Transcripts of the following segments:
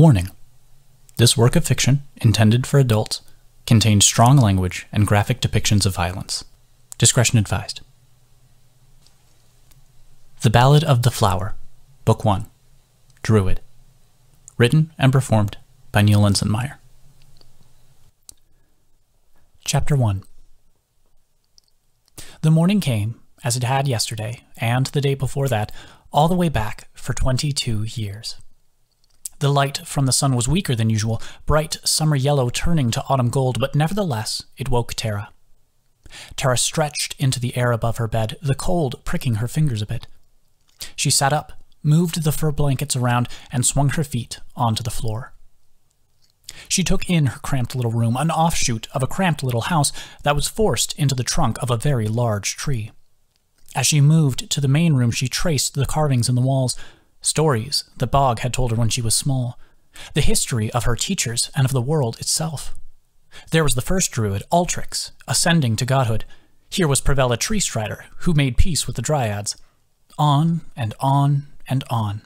Warning This work of fiction, intended for adults, contains strong language and graphic depictions of violence. Discretion advised. The Ballad of the Flower, Book 1 Druid. Written and performed by Neal Lensenmayer. Chapter 1 The morning came, as it had yesterday, and the day before that, all the way back for 22 years. The light from the sun was weaker than usual, bright summer yellow turning to autumn gold, but nevertheless it woke Tara. Tara stretched into the air above her bed, the cold pricking her fingers a bit. She sat up, moved the fur blankets around, and swung her feet onto the floor. She took in her cramped little room, an offshoot of a cramped little house that was forced into the trunk of a very large tree. As she moved to the main room, she traced the carvings in the walls, stories the Bog had told her when she was small, the history of her teachers and of the world itself. There was the first druid, Altrix, ascending to godhood. Here was Pravella Treestrider, who made peace with the Dryads. On and on and on.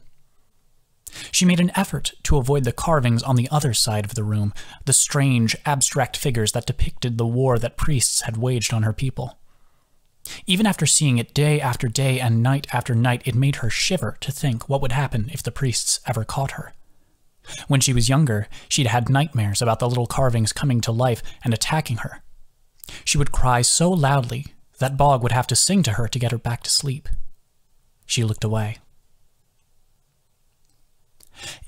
She made an effort to avoid the carvings on the other side of the room, the strange, abstract figures that depicted the war that priests had waged on her people. Even after seeing it day after day and night after night, it made her shiver to think what would happen if the priests ever caught her. When she was younger, she'd had nightmares about the little carvings coming to life and attacking her. She would cry so loudly that Bog would have to sing to her to get her back to sleep. She looked away.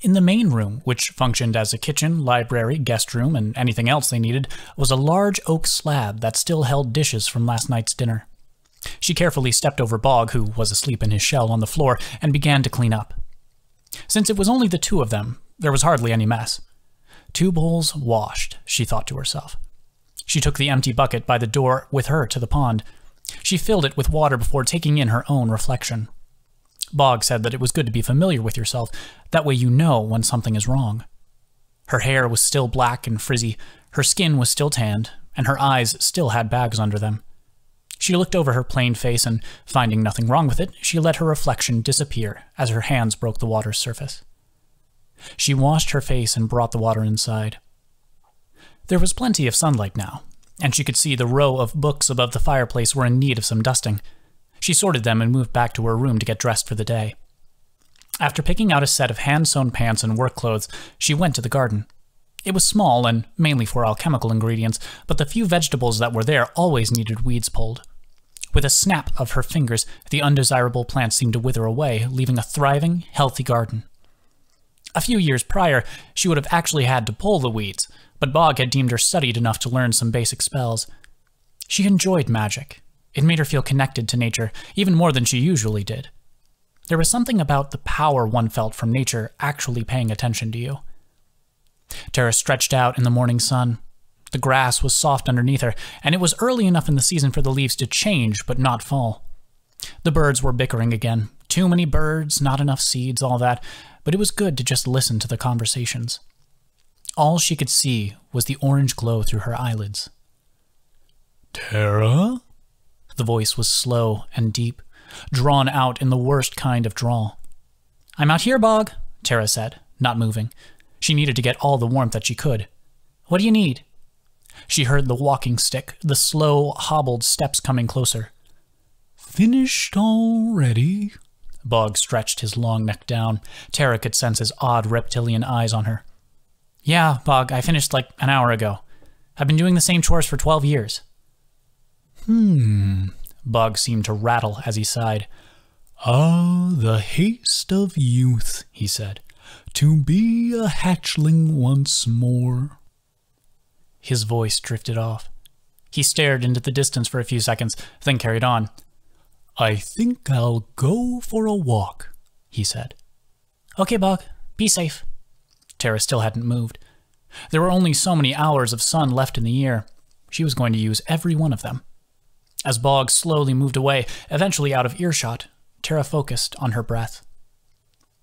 In the main room, which functioned as a kitchen, library, guest room, and anything else they needed, was a large oak slab that still held dishes from last night's dinner. She carefully stepped over Bog, who was asleep in his shell on the floor, and began to clean up. Since it was only the two of them, there was hardly any mess. Two bowls washed, she thought to herself. She took the empty bucket by the door with her to the pond. She filled it with water before taking in her own reflection. Bog said that it was good to be familiar with yourself, that way you know when something is wrong. Her hair was still black and frizzy, her skin was still tanned, and her eyes still had bags under them. She looked over her plain face and, finding nothing wrong with it, she let her reflection disappear as her hands broke the water's surface. She washed her face and brought the water inside. There was plenty of sunlight now, and she could see the row of books above the fireplace were in need of some dusting. She sorted them and moved back to her room to get dressed for the day. After picking out a set of hand-sewn pants and work clothes, she went to the garden. It was small and mainly for alchemical ingredients, but the few vegetables that were there always needed weeds pulled. With a snap of her fingers, the undesirable plants seemed to wither away, leaving a thriving, healthy garden. A few years prior, she would have actually had to pull the weeds, but Bog had deemed her studied enough to learn some basic spells. She enjoyed magic. It made her feel connected to nature, even more than she usually did. There was something about the power one felt from nature actually paying attention to you. Tara stretched out in the morning sun. The grass was soft underneath her, and it was early enough in the season for the leaves to change but not fall. The birds were bickering again. Too many birds, not enough seeds, all that, but it was good to just listen to the conversations. All she could see was the orange glow through her eyelids. Tara? The voice was slow and deep, drawn out in the worst kind of drawl. I'm out here, Bog, Tara said, not moving. She needed to get all the warmth that she could. What do you need? She heard the walking stick, the slow, hobbled steps coming closer. Finished already? Bog stretched his long neck down. Tara could sense his odd reptilian eyes on her. Yeah, Bog, I finished like an hour ago. I've been doing the same chores for 12 years. Hmm. Bog seemed to rattle as he sighed. Ah, the haste of youth, he said to be a hatchling once more. His voice drifted off. He stared into the distance for a few seconds, then carried on. I think I'll go for a walk, he said. Okay, Bog. Be safe. Tara still hadn't moved. There were only so many hours of sun left in the year. She was going to use every one of them. As Bog slowly moved away, eventually out of earshot, Tara focused on her breath.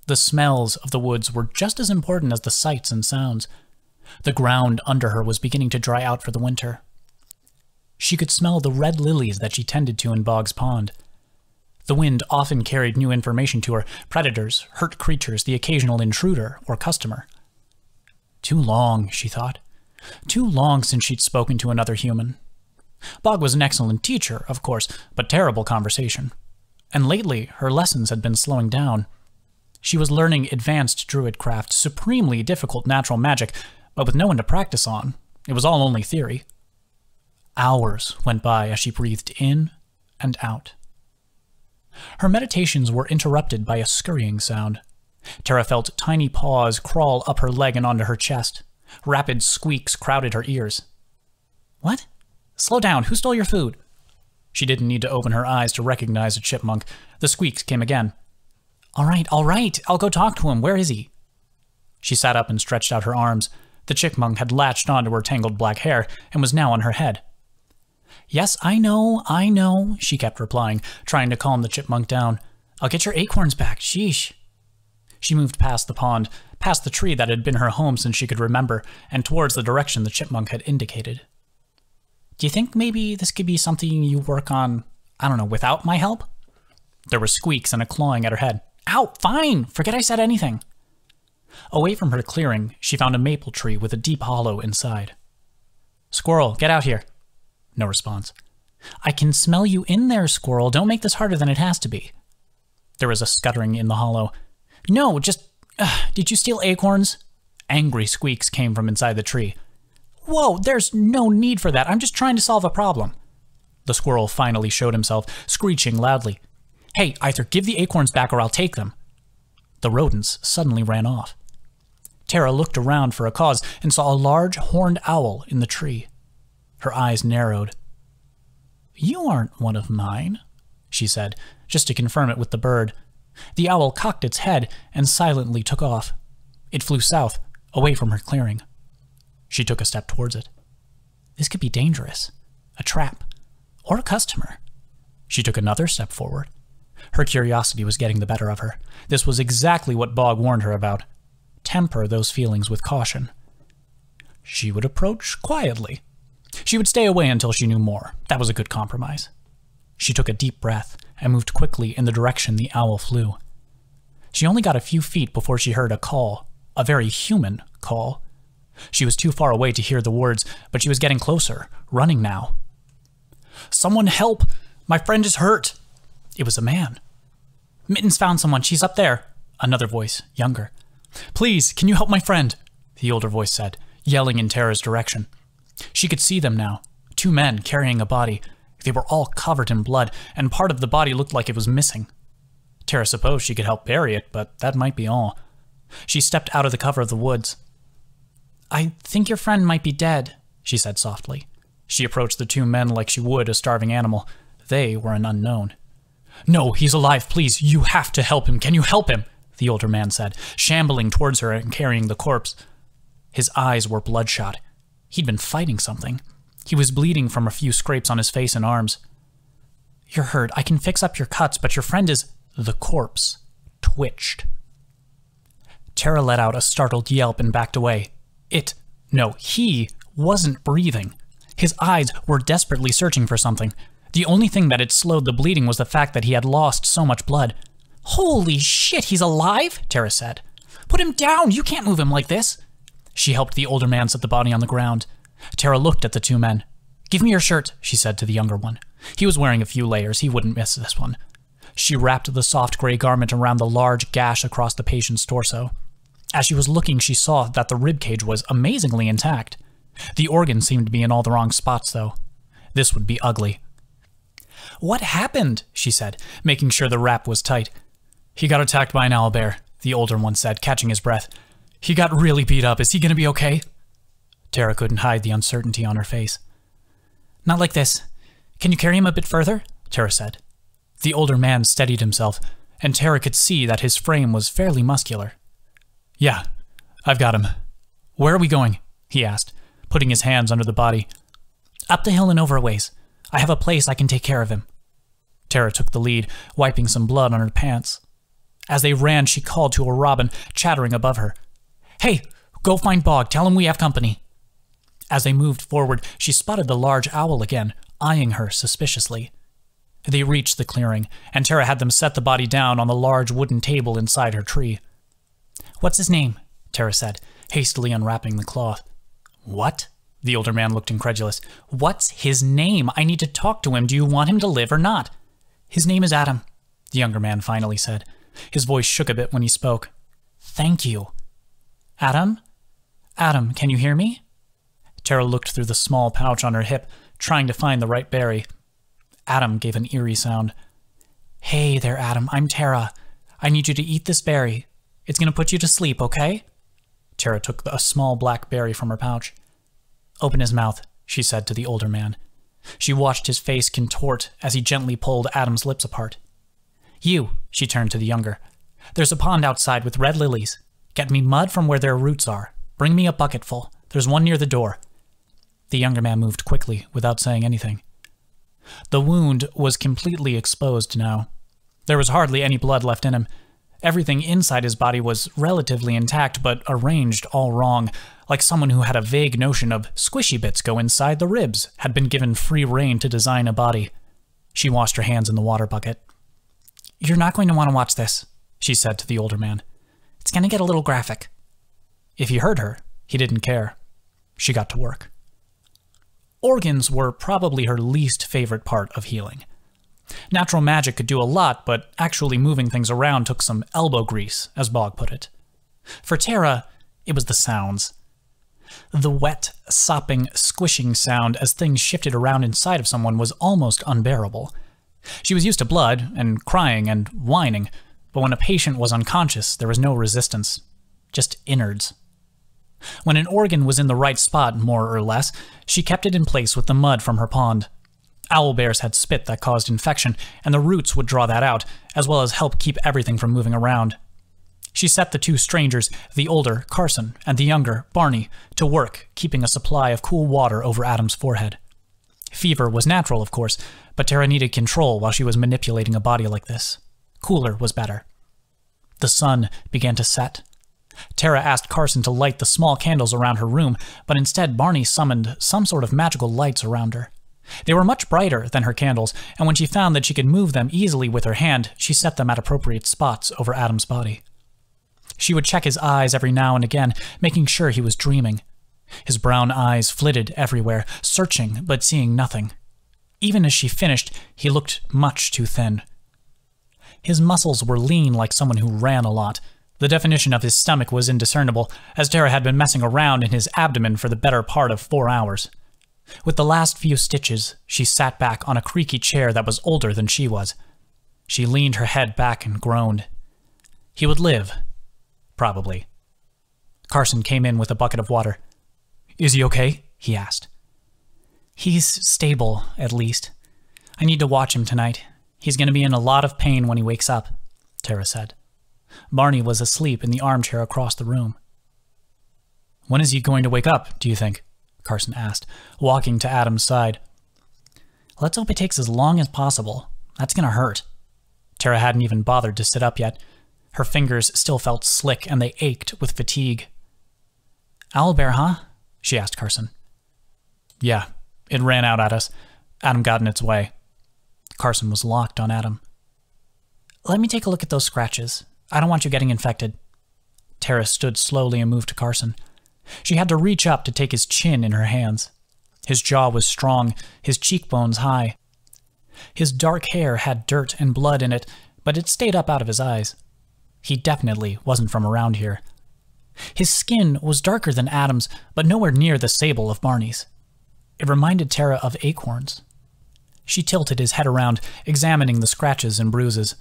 The smells of the woods were just as important as the sights and sounds. The ground under her was beginning to dry out for the winter. She could smell the red lilies that she tended to in Bog's Pond. The wind often carried new information to her predators, hurt creatures, the occasional intruder or customer. Too long, she thought. Too long since she'd spoken to another human. Bog was an excellent teacher, of course, but terrible conversation. And lately, her lessons had been slowing down. She was learning advanced druidcraft, supremely difficult natural magic, but with no one to practice on. It was all only theory. Hours went by as she breathed in and out. Her meditations were interrupted by a scurrying sound. Tara felt tiny paws crawl up her leg and onto her chest. Rapid squeaks crowded her ears. What? Slow down. Who stole your food? She didn't need to open her eyes to recognize a chipmunk. The squeaks came again. All right, all right. I'll go talk to him. Where is he? She sat up and stretched out her arms. The chipmunk had latched onto her tangled black hair and was now on her head. Yes, I know, I know, she kept replying, trying to calm the chipmunk down. I'll get your acorns back, sheesh. She moved past the pond, past the tree that had been her home since she could remember, and towards the direction the chipmunk had indicated. Do you think maybe this could be something you work on, I don't know, without my help? There were squeaks and a clawing at her head. Ow, fine, forget I said anything. Away from her clearing, she found a maple tree with a deep hollow inside. Squirrel, get out here. No response. I can smell you in there, squirrel. Don't make this harder than it has to be. There was a scuttering in the hollow. No, just. Uh, did you steal acorns? Angry squeaks came from inside the tree. Whoa, there's no need for that. I'm just trying to solve a problem. The squirrel finally showed himself, screeching loudly. Hey, either give the acorns back or I'll take them. The rodents suddenly ran off. Tara looked around for a cause and saw a large horned owl in the tree. Her eyes narrowed. You aren't one of mine, she said, just to confirm it with the bird. The owl cocked its head and silently took off. It flew south, away from her clearing. She took a step towards it. This could be dangerous. A trap. Or a customer. She took another step forward. Her curiosity was getting the better of her. This was exactly what Bog warned her about. Temper those feelings with caution. She would approach quietly, she would stay away until she knew more. That was a good compromise. She took a deep breath and moved quickly in the direction the owl flew. She only got a few feet before she heard a call, a very human call. She was too far away to hear the words, but she was getting closer, running now. Someone help! My friend is hurt! It was a man. Mittens found someone. She's up there. Another voice, younger. Please, can you help my friend? The older voice said, yelling in Tara's direction. She could see them now two men carrying a body. They were all covered in blood, and part of the body looked like it was missing. Tara supposed she could help bury it, but that might be all. She stepped out of the cover of the woods. I think your friend might be dead, she said softly. She approached the two men like she would a starving animal. They were an unknown. No, he's alive, please. You have to help him. Can you help him? The older man said, shambling towards her and carrying the corpse. His eyes were bloodshot. He'd been fighting something. He was bleeding from a few scrapes on his face and arms. You're hurt. I can fix up your cuts, but your friend is. The corpse twitched. Tara let out a startled yelp and backed away. It. No, he wasn't breathing. His eyes were desperately searching for something. The only thing that had slowed the bleeding was the fact that he had lost so much blood. Holy shit, he's alive? Tara said. Put him down! You can't move him like this! She helped the older man set the body on the ground. Tara looked at the two men. Give me your shirt, she said to the younger one. He was wearing a few layers. He wouldn't miss this one. She wrapped the soft gray garment around the large gash across the patient's torso. As she was looking, she saw that the rib cage was amazingly intact. The organs seemed to be in all the wrong spots, though. This would be ugly. What happened? she said, making sure the wrap was tight. He got attacked by an owlbear, the older one said, catching his breath. He got really beat up. Is he going to be okay? Tara couldn't hide the uncertainty on her face. Not like this. Can you carry him a bit further? Tara said. The older man steadied himself, and Tara could see that his frame was fairly muscular. Yeah, I've got him. Where are we going? he asked, putting his hands under the body. Up the hill and over a ways. I have a place I can take care of him. Tara took the lead, wiping some blood on her pants. As they ran, she called to a robin chattering above her. Hey, go find Bog. Tell him we have company. As they moved forward, she spotted the large owl again, eyeing her suspiciously. They reached the clearing, and Tara had them set the body down on the large wooden table inside her tree. What's his name? Tara said. hastily unwrapping the cloth. What? The older man looked incredulous. What's his name? I need to talk to him. Do you want him to live or not? His name is Adam, the younger man finally said. His voice shook a bit when he spoke. Thank you. Adam? Adam, can you hear me? Tara looked through the small pouch on her hip, trying to find the right berry. Adam gave an eerie sound. Hey there, Adam. I'm Tara. I need you to eat this berry. It's going to put you to sleep, okay? Tara took a small black berry from her pouch. Open his mouth, she said to the older man. She watched his face contort as he gently pulled Adam's lips apart. You, she turned to the younger. There's a pond outside with red lilies. Get me mud from where their roots are. Bring me a bucketful. There's one near the door. The younger man moved quickly, without saying anything. The wound was completely exposed now. There was hardly any blood left in him. Everything inside his body was relatively intact, but arranged all wrong, like someone who had a vague notion of squishy bits go inside the ribs had been given free rein to design a body. She washed her hands in the water bucket. You're not going to want to watch this, she said to the older man. It's going to get a little graphic. If he heard her, he didn't care. She got to work. Organs were probably her least favorite part of healing. Natural magic could do a lot, but actually moving things around took some elbow grease, as Bog put it. For Tara, it was the sounds. The wet, sopping, squishing sound as things shifted around inside of someone was almost unbearable. She was used to blood, and crying, and whining, but when a patient was unconscious, there was no resistance. Just innards. When an organ was in the right spot, more or less, she kept it in place with the mud from her pond. Owlbears had spit that caused infection, and the roots would draw that out, as well as help keep everything from moving around. She set the two strangers, the older, Carson, and the younger, Barney, to work, keeping a supply of cool water over Adam's forehead. Fever was natural, of course, but Tara needed control while she was manipulating a body like this. Cooler was better. The sun began to set. Tara asked Carson to light the small candles around her room, but instead Barney summoned some sort of magical lights around her. They were much brighter than her candles, and when she found that she could move them easily with her hand, she set them at appropriate spots over Adam's body. She would check his eyes every now and again, making sure he was dreaming. His brown eyes flitted everywhere, searching but seeing nothing. Even as she finished, he looked much too thin. His muscles were lean like someone who ran a lot. The definition of his stomach was indiscernible, as Tara had been messing around in his abdomen for the better part of four hours. With the last few stitches, she sat back on a creaky chair that was older than she was. She leaned her head back and groaned. He would live. Probably. Carson came in with a bucket of water. Is he okay? he asked. He's stable, at least. I need to watch him tonight. He's going to be in a lot of pain when he wakes up, Tara said. Barney was asleep in the armchair across the room. When is he going to wake up, do you think? Carson asked, walking to Adam's side. Let's hope it takes as long as possible. That's gonna hurt. Tara hadn't even bothered to sit up yet. Her fingers still felt slick and they ached with fatigue. Owlbear, huh? she asked Carson. Yeah, it ran out at us. Adam got in its way. Carson was locked on Adam. Let me take a look at those scratches. I don't want you getting infected. Tara stood slowly and moved to Carson. She had to reach up to take his chin in her hands. His jaw was strong, his cheekbones high. His dark hair had dirt and blood in it, but it stayed up out of his eyes. He definitely wasn't from around here. His skin was darker than Adam's, but nowhere near the sable of Barney's. It reminded Tara of acorns. She tilted his head around, examining the scratches and bruises.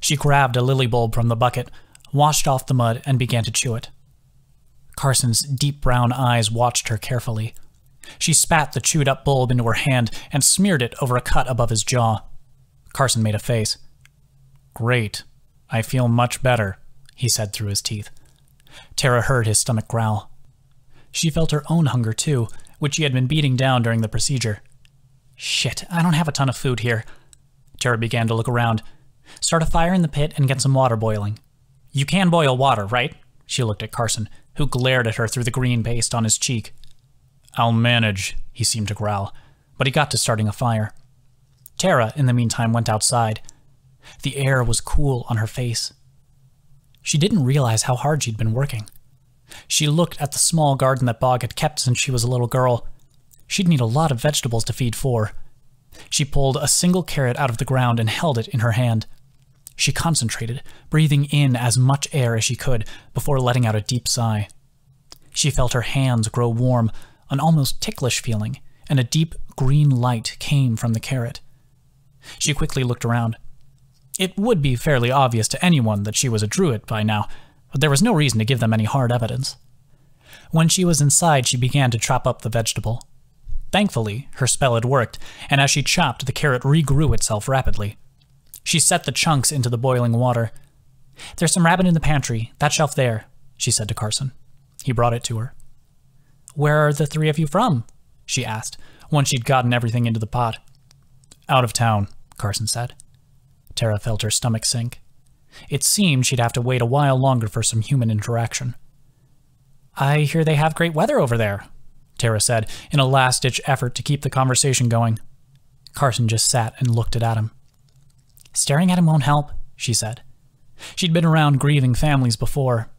She grabbed a lily bulb from the bucket, washed off the mud, and began to chew it. Carson's deep brown eyes watched her carefully. She spat the chewed up bulb into her hand and smeared it over a cut above his jaw. Carson made a face. Great. I feel much better, he said through his teeth. Tara heard his stomach growl. She felt her own hunger, too, which she had been beating down during the procedure. Shit, I don't have a ton of food here. Tara began to look around. Start a fire in the pit and get some water boiling. You can boil water, right? She looked at Carson, who glared at her through the green paste on his cheek. I'll manage, he seemed to growl, but he got to starting a fire. Tara, in the meantime, went outside. The air was cool on her face. She didn't realize how hard she'd been working. She looked at the small garden that Bog had kept since she was a little girl. She'd need a lot of vegetables to feed four. She pulled a single carrot out of the ground and held it in her hand. She concentrated, breathing in as much air as she could before letting out a deep sigh. She felt her hands grow warm, an almost ticklish feeling, and a deep green light came from the carrot. She quickly looked around. It would be fairly obvious to anyone that she was a druid by now, but there was no reason to give them any hard evidence. When she was inside, she began to chop up the vegetable. Thankfully, her spell had worked, and as she chopped, the carrot regrew itself rapidly. She set the chunks into the boiling water. There's some rabbit in the pantry, that shelf there, she said to Carson. He brought it to her. Where are the three of you from? she asked, once she'd gotten everything into the pot. Out of town, Carson said. Tara felt her stomach sink. It seemed she'd have to wait a while longer for some human interaction. I hear they have great weather over there, Tara said, in a last ditch effort to keep the conversation going. Carson just sat and looked at Adam. Staring at him won't help, she said. She'd been around grieving families before.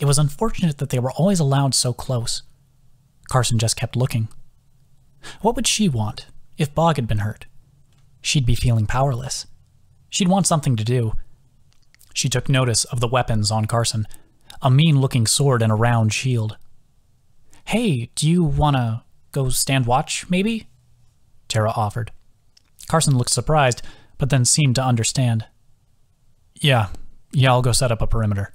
It was unfortunate that they were always allowed so close. Carson just kept looking. What would she want if Bog had been hurt? She'd be feeling powerless. She'd want something to do. She took notice of the weapons on Carson a mean looking sword and a round shield. Hey, do you want to go stand watch, maybe? Tara offered. Carson looked surprised, but then seemed to understand. Yeah, yeah, I'll go set up a perimeter.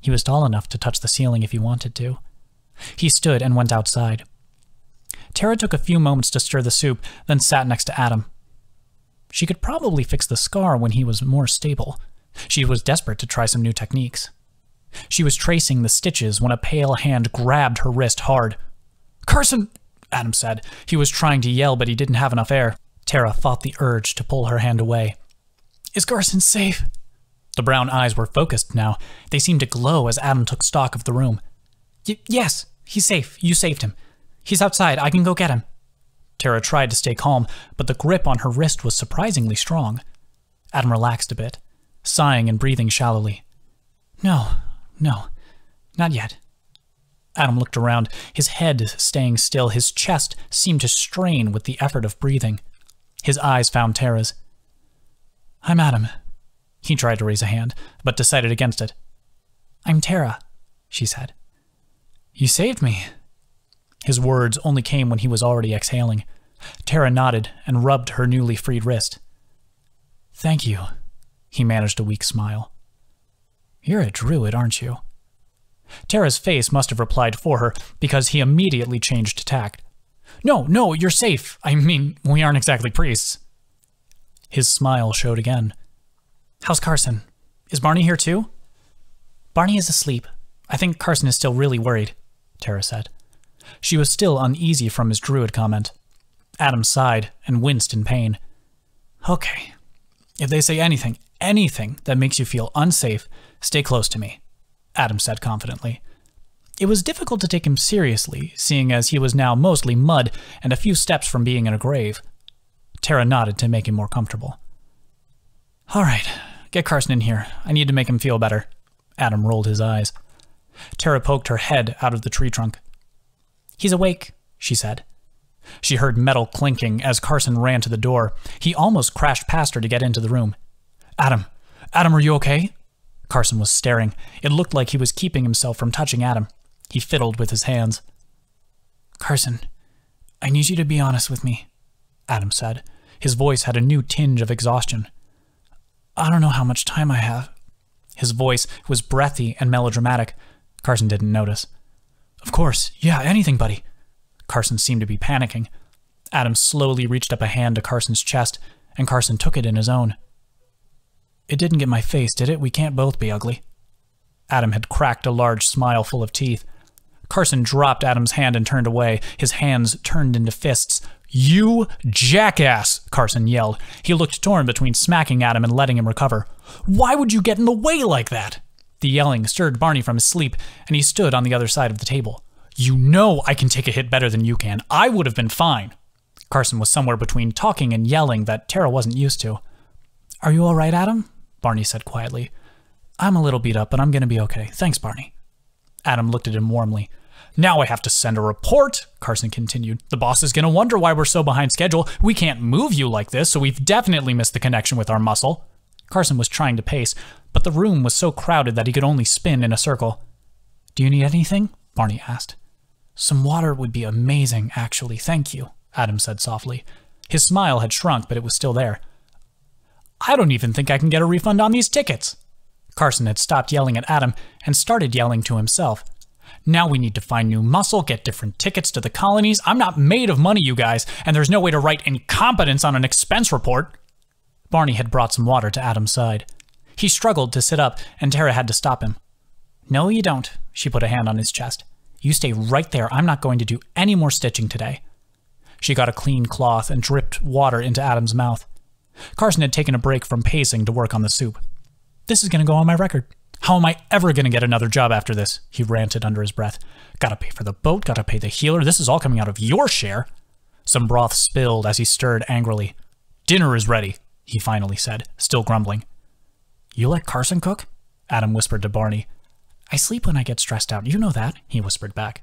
He was tall enough to touch the ceiling if he wanted to. He stood and went outside. Tara took a few moments to stir the soup, then sat next to Adam. She could probably fix the scar when he was more stable. She was desperate to try some new techniques. She was tracing the stitches when a pale hand grabbed her wrist hard. Carson! Adam said. He was trying to yell, but he didn't have enough air. Tara fought the urge to pull her hand away. Is Carson safe? The brown eyes were focused now. They seemed to glow as Adam took stock of the room. yes, he's safe. You saved him. He's outside. I can go get him. Tara tried to stay calm, but the grip on her wrist was surprisingly strong. Adam relaxed a bit, sighing and breathing shallowly. No, no, not yet. Adam looked around, his head staying still, his chest seemed to strain with the effort of breathing. His eyes found Tara's. I'm Adam. He tried to raise a hand, but decided against it. I'm Tara, she said. You saved me. His words only came when he was already exhaling. Tara nodded and rubbed her newly freed wrist. Thank you. He managed a weak smile. You're a druid, aren't you? Tara's face must have replied for her, because he immediately changed tact. No, no, you're safe. I mean, we aren't exactly priests. His smile showed again. How's Carson? Is Barney here too? Barney is asleep. I think Carson is still really worried, Tara said. She was still uneasy from his druid comment. Adam sighed and winced in pain. Okay. If they say anything, anything that makes you feel unsafe, stay close to me, Adam said confidently. It was difficult to take him seriously, seeing as he was now mostly mud and a few steps from being in a grave. Tara nodded to make him more comfortable. All right, get Carson in here. I need to make him feel better. Adam rolled his eyes. Tara poked her head out of the tree trunk. He's awake, she said. She heard metal clinking as Carson ran to the door. He almost crashed past her to get into the room. Adam, Adam, are you okay? Carson was staring. It looked like he was keeping himself from touching Adam. He fiddled with his hands. Carson, I need you to be honest with me, Adam said. His voice had a new tinge of exhaustion. I don't know how much time I have. His voice was breathy and melodramatic. Carson didn't notice. Of course, yeah, anything, buddy. Carson seemed to be panicking. Adam slowly reached up a hand to Carson's chest, and Carson took it in his own. It didn't get my face, did it? We can't both be ugly. Adam had cracked a large smile full of teeth. Carson dropped Adam's hand and turned away. His hands turned into fists. You jackass! Carson yelled. He looked torn between smacking Adam and letting him recover. Why would you get in the way like that? The yelling stirred Barney from his sleep, and he stood on the other side of the table. You know I can take a hit better than you can. I would have been fine. Carson was somewhere between talking and yelling that Tara wasn't used to. Are you all right, Adam? Barney said quietly. I'm a little beat up, but I'm going to be okay. Thanks, Barney. Adam looked at him warmly. Now I have to send a report, Carson continued. The boss is going to wonder why we're so behind schedule. We can't move you like this, so we've definitely missed the connection with our muscle. Carson was trying to pace, but the room was so crowded that he could only spin in a circle. Do you need anything? Barney asked. Some water would be amazing, actually, thank you, Adam said softly. His smile had shrunk, but it was still there. I don't even think I can get a refund on these tickets. Carson had stopped yelling at Adam and started yelling to himself. Now we need to find new muscle, get different tickets to the colonies. I'm not made of money, you guys, and there's no way to write incompetence on an expense report. Barney had brought some water to Adam's side. He struggled to sit up, and Tara had to stop him. No, you don't, she put a hand on his chest. You stay right there. I'm not going to do any more stitching today. She got a clean cloth and dripped water into Adam's mouth. Carson had taken a break from pacing to work on the soup. This is going to go on my record. How am I ever going to get another job after this? He ranted under his breath. Gotta pay for the boat, gotta pay the healer. This is all coming out of your share. Some broth spilled as he stirred angrily. Dinner is ready, he finally said, still grumbling. You let Carson cook? Adam whispered to Barney. I sleep when I get stressed out. You know that, he whispered back.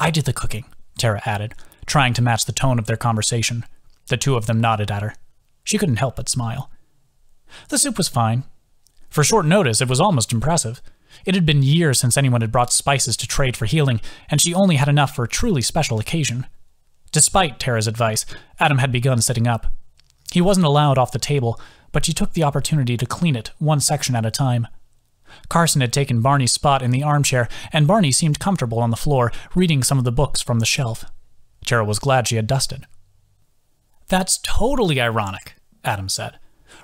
I did the cooking, Tara added, trying to match the tone of their conversation. The two of them nodded at her. She couldn't help but smile. The soup was fine. For short notice, it was almost impressive. It had been years since anyone had brought spices to trade for healing, and she only had enough for a truly special occasion. Despite Tara's advice, Adam had begun sitting up. He wasn't allowed off the table, but she took the opportunity to clean it, one section at a time. Carson had taken Barney's spot in the armchair, and Barney seemed comfortable on the floor, reading some of the books from the shelf. Tara was glad she had dusted. That's totally ironic, Adam said.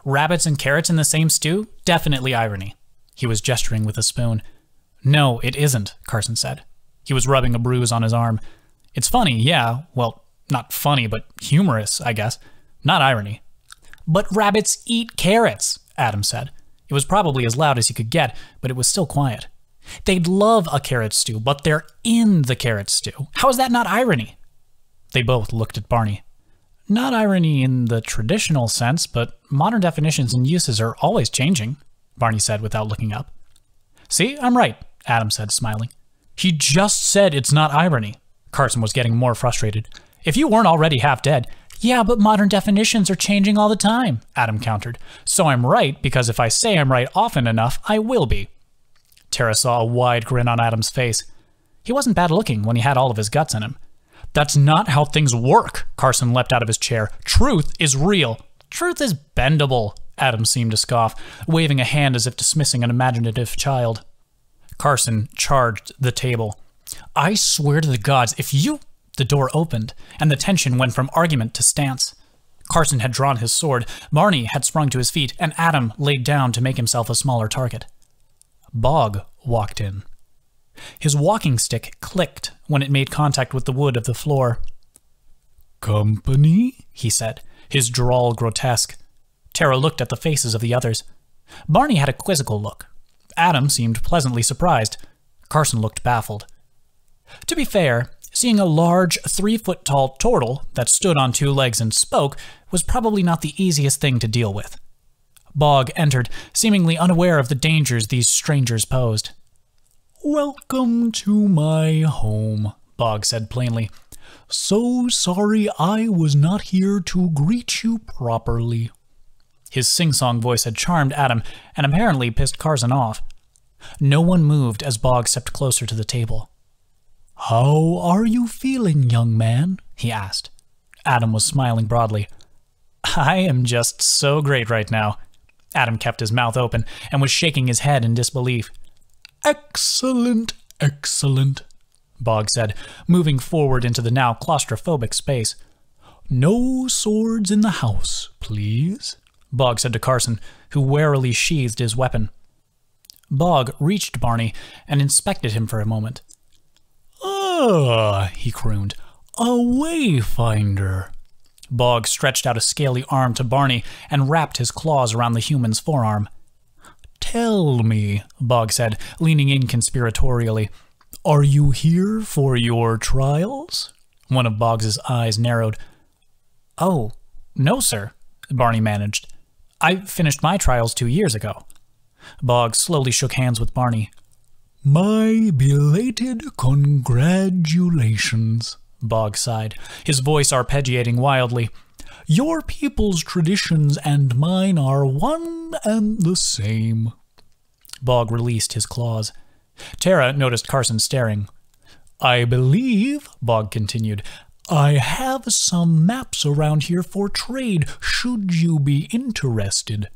Rabbits and carrots in the same stew? Definitely irony. He was gesturing with a spoon. No, it isn't, Carson said. He was rubbing a bruise on his arm. It's funny, yeah. Well, not funny, but humorous, I guess. Not irony. But rabbits eat carrots, Adam said. It was probably as loud as he could get, but it was still quiet. They'd love a carrot stew, but they're in the carrot stew. How is that not irony? They both looked at Barney. Not irony in the traditional sense, but modern definitions and uses are always changing, Barney said without looking up. See, I'm right, Adam said, smiling. He just said it's not irony. Carson was getting more frustrated. If you weren't already half dead, yeah, but modern definitions are changing all the time, Adam countered. So I'm right because if I say I'm right often enough, I will be. Tara saw a wide grin on Adam's face. He wasn't bad looking when he had all of his guts in him. That's not how things work, Carson leapt out of his chair. Truth is real. Truth is bendable, Adam seemed to scoff, waving a hand as if dismissing an imaginative child. Carson charged the table. I swear to the gods, if you. The door opened, and the tension went from argument to stance. Carson had drawn his sword, Barney had sprung to his feet, and Adam laid down to make himself a smaller target. Bog walked in. His walking stick clicked when it made contact with the wood of the floor. Company? he said, his drawl grotesque. Tara looked at the faces of the others. Barney had a quizzical look. Adam seemed pleasantly surprised. Carson looked baffled. To be fair, seeing a large, three foot tall turtle that stood on two legs and spoke was probably not the easiest thing to deal with. Bog entered, seemingly unaware of the dangers these strangers posed. Welcome to my home, Bog said plainly. So sorry I was not here to greet you properly. His sing song voice had charmed Adam and apparently pissed Carson off. No one moved as Bog stepped closer to the table. How are you feeling, young man? he asked. Adam was smiling broadly. I am just so great right now. Adam kept his mouth open and was shaking his head in disbelief. Excellent, excellent, Bog said, moving forward into the now claustrophobic space. No swords in the house, please, Bog said to Carson, who warily sheathed his weapon. Bog reached Barney and inspected him for a moment. Ah, he crooned, a wayfinder. Bog stretched out a scaly arm to Barney and wrapped his claws around the human's forearm. Tell me, Bog said, leaning in conspiratorially, are you here for your trials? One of Bog's eyes narrowed. Oh, no, sir, Barney managed. I finished my trials two years ago. Boggs slowly shook hands with Barney. My belated congratulations, Bog sighed, his voice arpeggiating wildly. Your people's traditions and mine are one and the same. Bog released his claws. Tara noticed Carson staring. I believe, Bog continued, I have some maps around here for trade, should you be interested.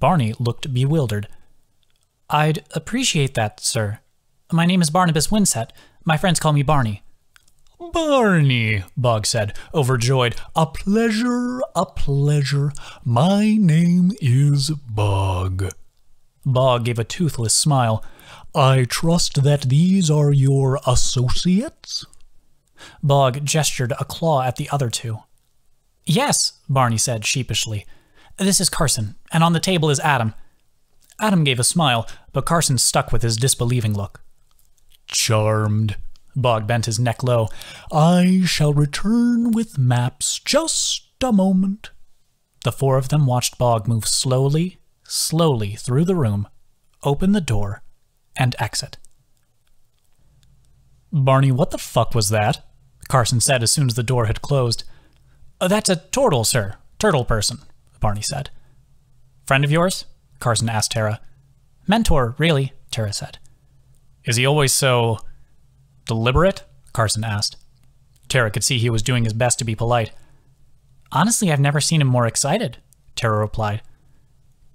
Barney looked bewildered. I'd appreciate that, sir. My name is Barnabas Winsett. My friends call me Barney. Barney, Bog said, overjoyed. A pleasure, a pleasure. My name is Bog. Bog gave a toothless smile. I trust that these are your associates? Bog gestured a claw at the other two. Yes, Barney said sheepishly. This is Carson, and on the table is Adam. Adam gave a smile, but Carson stuck with his disbelieving look. Charmed. Bog bent his neck low. I shall return with maps just a moment. The four of them watched Bog move slowly, slowly through the room, open the door, and exit. Barney, what the fuck was that? Carson said as soon as the door had closed. That's a turtle, sir. Turtle person, Barney said. Friend of yours? Carson asked Tara. Mentor, really, Tara said. Is he always so deliberate? Carson asked. Tara could see he was doing his best to be polite. Honestly, I've never seen him more excited, Tara replied.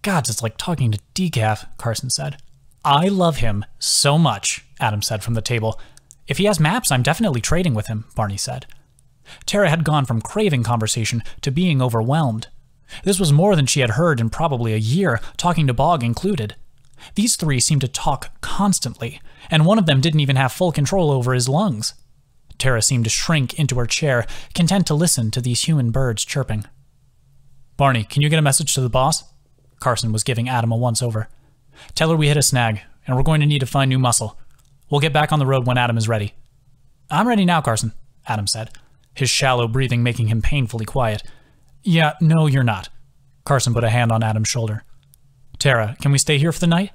Gods, it's like talking to Decaf, Carson said. I love him so much, Adam said from the table. If he has maps, I'm definitely trading with him, Barney said. Tara had gone from craving conversation to being overwhelmed. This was more than she had heard in probably a year, talking to Bog included. These three seemed to talk constantly, and one of them didn't even have full control over his lungs. Tara seemed to shrink into her chair, content to listen to these human birds chirping. Barney, can you get a message to the boss? Carson was giving Adam a once over. Tell her we hit a snag, and we're going to need to find new muscle. We'll get back on the road when Adam is ready. I'm ready now, Carson, Adam said, his shallow breathing making him painfully quiet. Yeah, no, you're not. Carson put a hand on Adam's shoulder. Tara, can we stay here for the night?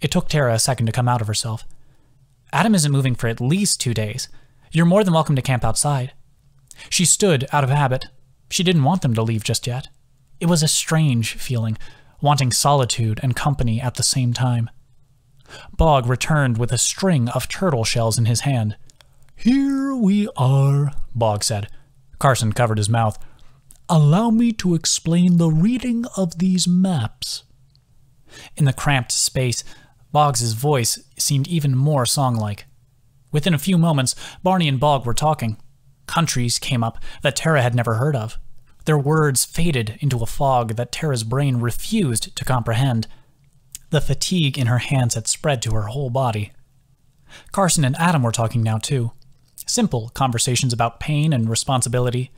It took Tara a second to come out of herself. Adam isn't moving for at least two days. You're more than welcome to camp outside. She stood out of habit. She didn't want them to leave just yet. It was a strange feeling, wanting solitude and company at the same time. Bog returned with a string of turtle shells in his hand. Here we are, Bog said. Carson covered his mouth. Allow me to explain the reading of these maps. In the cramped space, Bog's voice seemed even more song-like. Within a few moments, Barney and Bog were talking. Countries came up that Tara had never heard of. Their words faded into a fog that Tara's brain refused to comprehend. The fatigue in her hands had spread to her whole body. Carson and Adam were talking now, too. Simple conversations about pain and responsibility,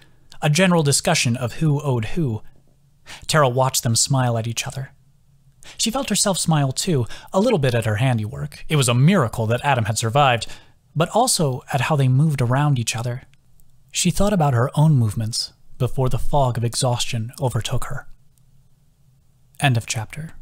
a general discussion of who owed who. Tara watched them smile at each other. She felt herself smile too, a little bit at her handiwork. It was a miracle that Adam had survived, but also at how they moved around each other. She thought about her own movements before the fog of exhaustion overtook her. End of chapter.